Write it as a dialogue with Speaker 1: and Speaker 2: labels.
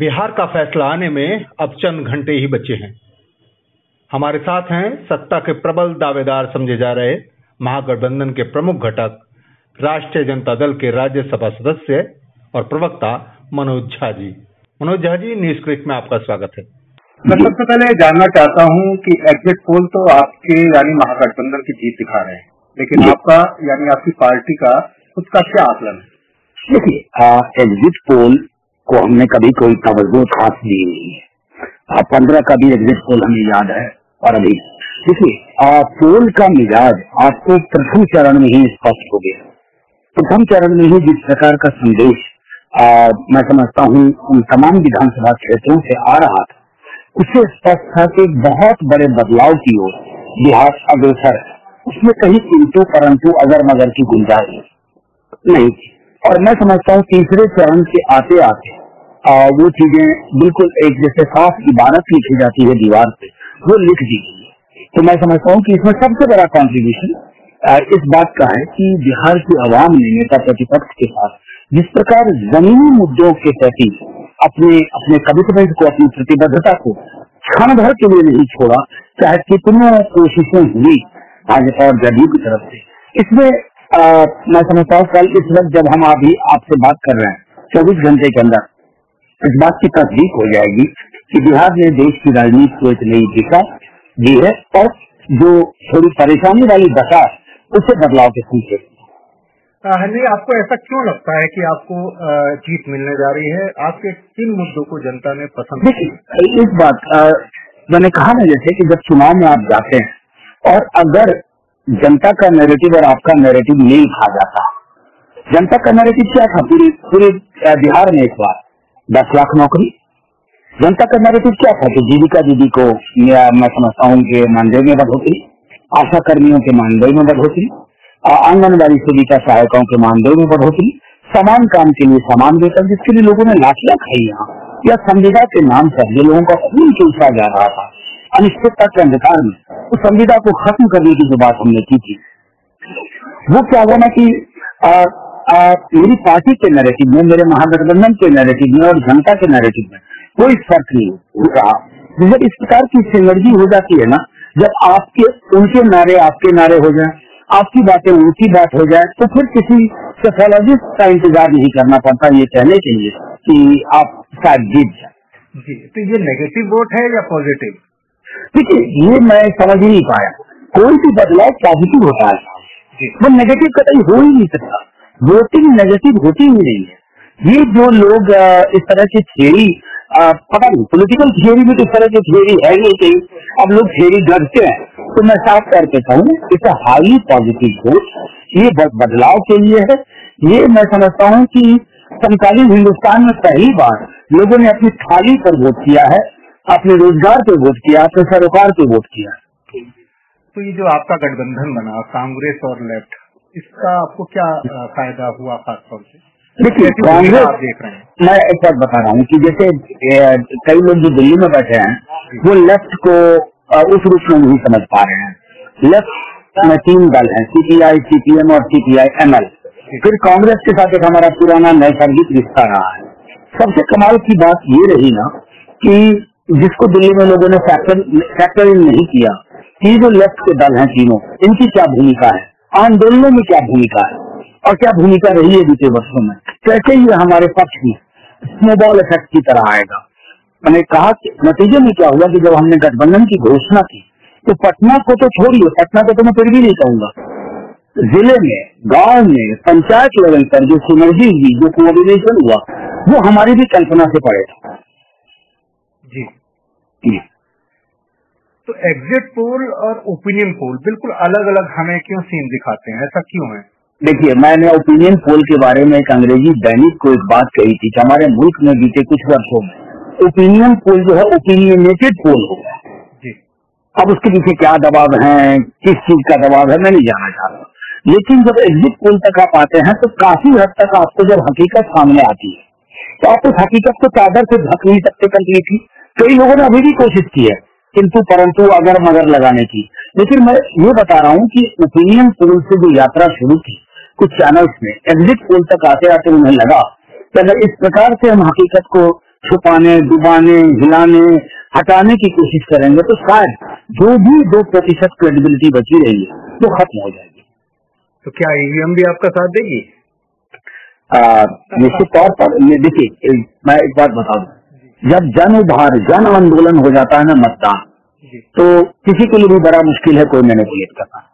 Speaker 1: बिहार का फैसला आने में अब चंद घंटे ही बचे हैं। हमारे साथ हैं सत्ता के प्रबल दावेदार समझे जा रहे महागठबंधन के प्रमुख घटक राष्ट्रीय जनता दल के राज्यसभा सदस्य और प्रवक्ता मनोज झा जी। मनोज झा जी न्यूज़ क्लिक में आपका स्वागत है।
Speaker 2: मैं सबसे पहले जानना चाहता हूँ कि एग्जिट पोल तो आपके यानी महागठबंधन की जीत दिखा रहे हैं लेकिन आपका यानी आपकी पार्टी का खुद का क्या आकलन है?
Speaker 3: देखिए एग्जिट पोल को हमने कभी कोई तवज्जो खास दी नहीं है। पंद्रह का भी एग्जिट पोल हमें याद है, और अभी देखिए पोल का मिजाज आपको प्रथम चरण में ही स्पष्ट हो गया। प्रथम चरण में ही जिस प्रकार का संदेश मैं समझता हूँ, उन तमाम विधानसभा क्षेत्रों से आ रहा था, उससे स्पष्ट था कि बहुत बड़े बदलाव की ओर बिहार अग्रसर है। उसमें कहीं किंतु परंतु अगर मगर की गुंजाइश नहीं थी। और मैं समझता हूँ तीसरे चरण के आते आते आ, वो चीज़ें बिल्कुल एक जैसे साफ़ इबारत लिखी जाती है दीवार पे वो लिख दी गई तो मैं समझता हूँ कि इसमें सबसे बड़ा कॉन्ट्रीब्यूशन इस बात का है कि बिहार की आवाम ने नेता प्रतिपक्ष के साथ जिस प्रकार जमीनी मुद्दों के प्रति अपने अपने कमिटमेंट को अपनी प्रतिबद्धता को क्षण भर के लिए नहीं छोड़ा चाहे कितनी कोशिशें हुई भाजपा और जदयू की तरफ़ से इसमें आ, मैं समझता हूँ कल इस वक्त जब हम अभी आपसे बात कर रहे हैं चौबीस घंटे के अंदर इस बात की तस्दीक हो जाएगी कि बिहार ने देश की राजनीति को एक नई दिशा दी है और जो थोड़ी परेशानी वाली दशा उसे बदलाव के पीछे
Speaker 1: नहीं आपको ऐसा क्यों लगता है कि आपको जीत मिलने जा रही है? आपके किन मुद्दों को जनता ने पसंद
Speaker 3: देखिए इस बात आ, मैंने कहा ना जैसे कि जब चुनाव में आप जाते हैं और अगर जनता का नैरेटिव और आपका नैरेटिव नहीं खा जाता। जनता का नैरेटिव क्या था? पूरे पूरे बिहार में एक बार, दस लाख नौकरी। जनता का नैरेटिव क्या था कि जीविका दीदी को मैं समझता हूँ कि मानदेय में बढ़ोतरी आशा कर्मियों के मानदेय में बढ़ोतरी आंगनबाड़ी सेविका सहायकों के मानदेय में बढ़ोतरी, समान काम के लिए समान वेतन, जिसके लिए लोगों ने लाठियाँ खाई यहाँ। या संविदा के नाम पर ये लोगों का खून चूसा जा रहा था। अनिश्चितता के अंधकार में। संविदा को खत्म करने की जो बात हमने की थी वो क्या हुआ ना कि आ, मेरी पार्टी के नैरेटिव में मेरे महागठबंधन के नैरेटिव में और जनता के नैरेटिव में कोई फ़र्क नहीं रहा। जब इस प्रकार की सिनर्जी हो जाती है ना जब आपके उनके नारे आपके नारे हो जाए आपकी बातें उनकी बात हो जाए तो फिर किसी सोशोलॉजिस्ट का इंतज़ार नहीं करना पड़ता ये कहने के लिए कि आप शायद जीत
Speaker 1: जाए। जी तो ये नेगेटिव वोट है या पॉजिटिव
Speaker 3: देखिए ये मैं समझ ही नहीं पाया। कोई भी बदलाव पॉजिटिव होता है। वो नेगेटिव कतई हो ही नहीं सकता। वोटिंग नेगेटिव होती ही नहीं है। ये जो लोग इस तरह की थियरी पता नहीं पोलिटिकल थियरी में तो इस तरह की थियरी है नहीं। कहीं अब लोग थियरी गढ़ते हैं। तो मैं साफ़ करके कहूँ इस हाईली पॉजिटिव वोट ये बदलाव के लिए है। ये मैं समझता हूँ कि समकालीन हिंदुस्तान में पहली बार लोगों ने अपनी थाली पर वोट किया है। अपने रोज़गार पे वोट किया अपने सरोकार पे वोट किया।
Speaker 1: तो ये जो आपका गठबंधन बना कांग्रेस और लेफ़्ट इसका आपको क्या फ़ायदा हुआ खासतौर से?
Speaker 3: देखिए कांग्रेस देख रहे हैं। मैं एक बात बता रहा हूँ कि जैसे कई लोग जो दिल्ली में बैठे हैं वो लेफ़्ट को उस रूप में नहीं समझ पा रहे हैं। लेफ़्ट में तीन दल है सीपीआई सीपीएम और सीपीआई एमएल। फिर कांग्रेस के साथ एक हमारा पुराना नैसर्गिक रिश्ता रहा है। सबसे कमाल की बात ये रही ना कि जिसको दिल्ली में लोगों ने फैक्टर फैक्टर नहीं किया कि जो लेफ़्ट के दल हैं तीनों। इनकी क्या भूमिका है? आंदोलनों में क्या भूमिका है? और क्या भूमिका रही है बीते वर्षों में? कैसे ये हमारे पक्ष में स्नोबॉल इफ़ेक्ट की तरह आएगा? मैंने कहा कि नतीजे में क्या हुआ कि जब हमने गठबंधन की घोषणा की तो पटना को तो छोड़िए, पटना को तो मैं फिर भी नहीं कहूँगा। ज़िले में, गाँव में, पंचायत लेवल पर जो सिनर्जी हुई, जो कोऑर्डिनेशन हुआ, वो हमारी भी कल्पना से पड़े था।
Speaker 1: जी। तो एग्जिट पोल और ओपिनियन पोल बिल्कुल अलग अलग हमें क्यों सीन दिखाते हैं? ऐसा क्यों है?
Speaker 3: देखिए मैंने ओपिनियन पोल के बारे में एक अंग्रेज़ी दैनिक को एक बात कही थी कि हमारे मुल्क में बीते कुछ वर्षों में ओपिनियन पोल जो है ओपिनियनेटेड पोल हो गया। जी। अब उसके पीछे क्या दबाव है किस चीज़ का दबाव है मैं नहीं जानना चाहता लेकिन जब एग्जिट पोल तक आप आते हैं तो काफ़ी हद तक आपको जब हकीकत सामने आती है तो आप उस हकीकत को चादर से ढक नहीं सकते कंप्लीटली कई लोगों ने अभी भी कोशिश की है किंतु परंतु अगर मगर लगाने की। लेकिन मैं ये बता रहा हूँ कि ओपिनियन पोल से जो यात्रा शुरू की कुछ चैनल्स में एग्जिट पोल तक आते आते उन्हें लगा कि अगर इस प्रकार से हम हकीकत को छुपाने डुबाने हिलाने हटाने की कोशिश करेंगे तो शायद जो भी दो प्रतिशत क्रेडिबिलिटी बची रही है वो तो खत्म हो जाएगी।
Speaker 1: तो क्या ईवीएम भी आपका साथ देगी?
Speaker 3: निश्चित तौर पर ये देखिए मैं एक बात बता दूँ। जब जन उभार जन आंदोलन हो जाता है ना मतदान तो किसी के लिए भी बड़ा मुश्किल है कोई मैनिपुलेट करना।